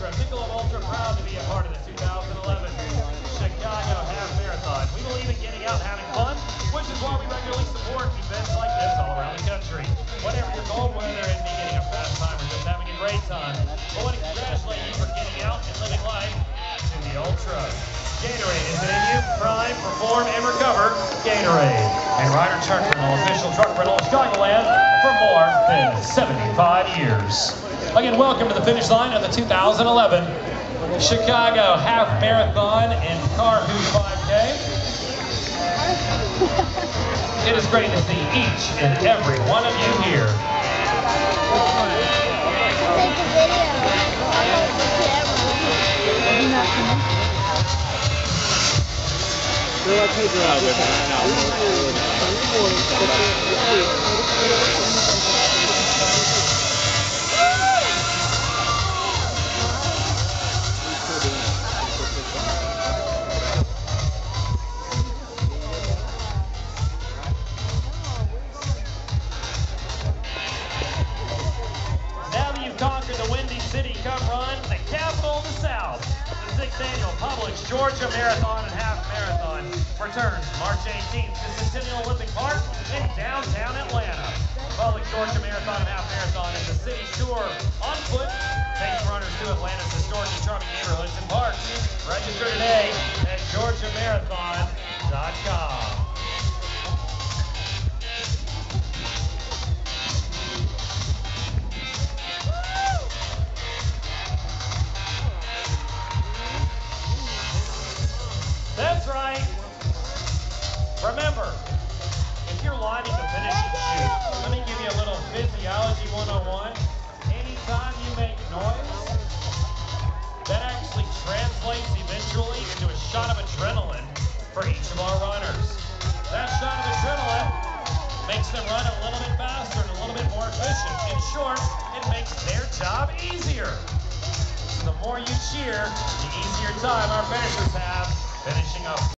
ultra proud to be a part of the 2011 Chicago Half Marathon. We believe in getting out and having fun, which is why we regularly support events like this all around the country. Whatever your goal, whether it be getting a fast time or just having a great time, I want to congratulate you for getting out and living life to the ultra. Gatorade is in you? Prime, perform, and recover. Gatorade. And Ryder Truck Rental, official truck rental of Chicagoland for more than 75 years. Again, welcome to the finish line of the 2011 Chicago Half Marathon and Carhoo 5K. It is great to see each and every one of you here. South, the sixth annual Publix Georgia Marathon and Half Marathon returns March 18th to Centennial Olympic Park in downtown Atlanta. Publix Georgia Marathon and Half Marathon is a city tour on foot, takes runners to Atlanta's historic and charming neighborhoods and parks. Register today at georgiamarathon.com. Remember, if you're lining the finishing chute, let me give you a little physiology 101. Anytime you make noise, that actually translates eventually into a shot of adrenaline for each of our runners. That shot of adrenaline makes them run a little bit faster and a little bit more efficient. In short, it makes their job easier. So the more you cheer, the easier time our finishers have finishing up.